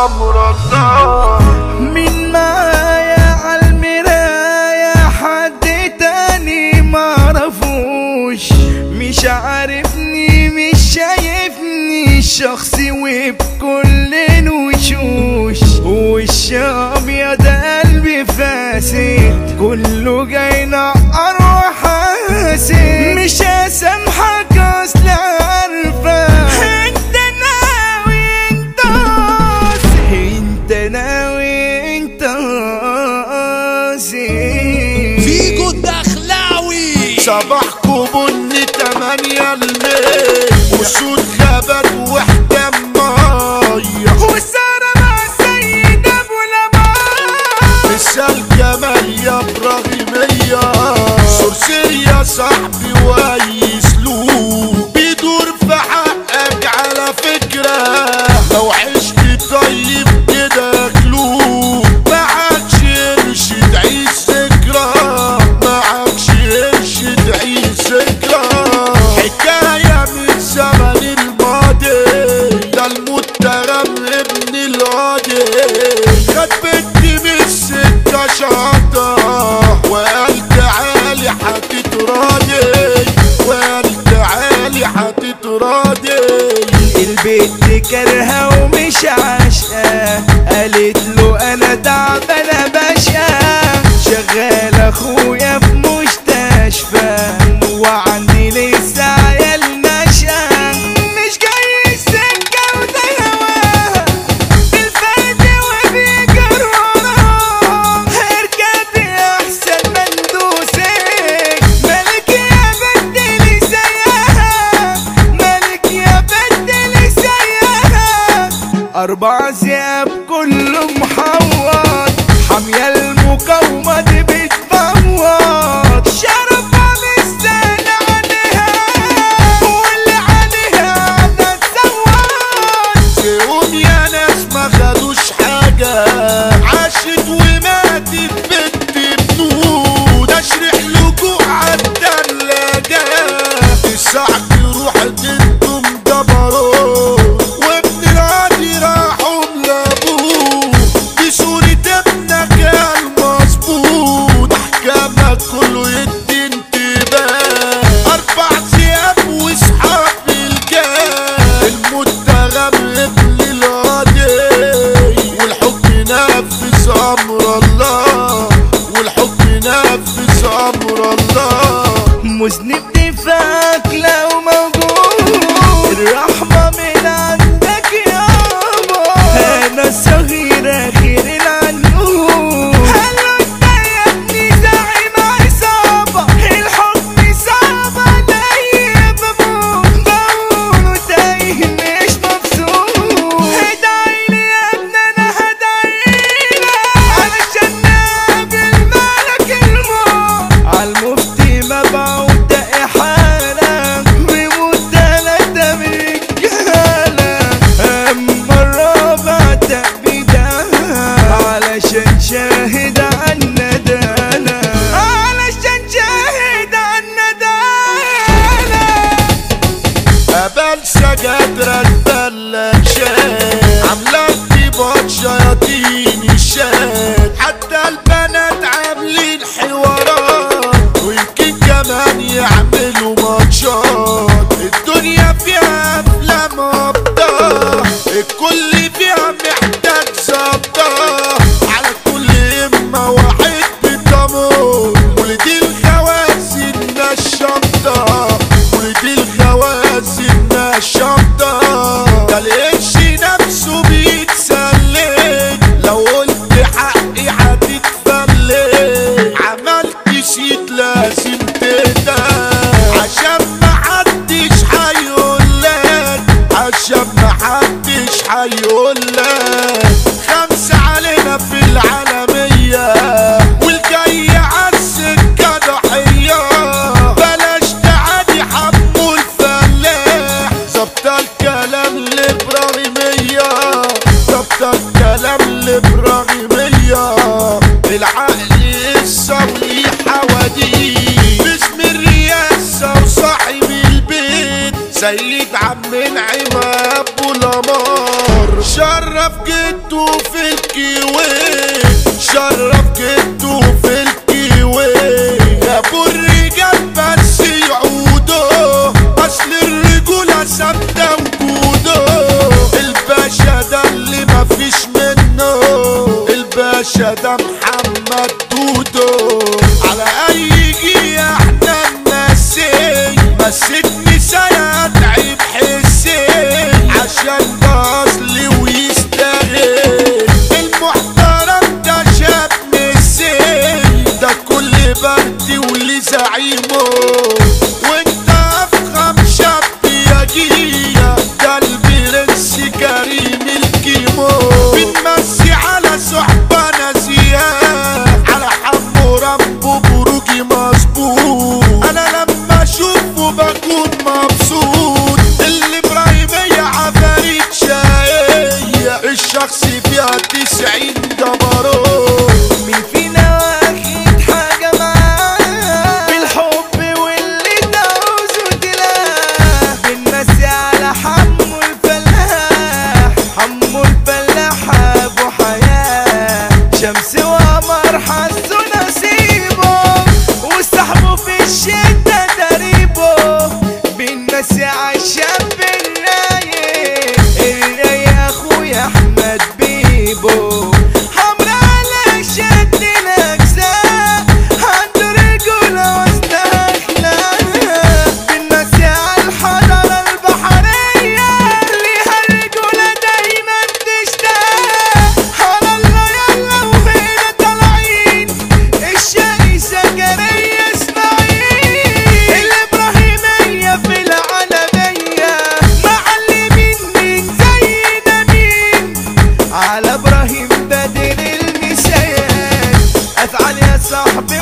عمر النار. من معايا عالمراية حد تاني معرفوش مش عارفني مش شايفني شخصي وبكل الوشوش وش ابيض قلبي فاسد كله جاي نعرف الوزير فيكو الدخلاوي صباحكو بن تمانية الميل وصوت لبن وحدة مية وسارة مع السيد أبو لبان رسال جمال يا إبراهيمية. سورسية صاحبي ويس. base عملش قادرة البلاشة عملتي بط شياطين الشات حتى البنات عاملين حوارات ويمكن كمان يعملوا ماتشات الدنيا فيها افلام وابطال الكل محدش حيقول لك خمسة علينا في العالمية. شرف جدو في الكيوي شرف جدو في الكيوي. يا ابو الرجال بس يعودوا أصل الرجولة ثابته وجوده الباشا ده اللي مفيش منه الباشا ده I've been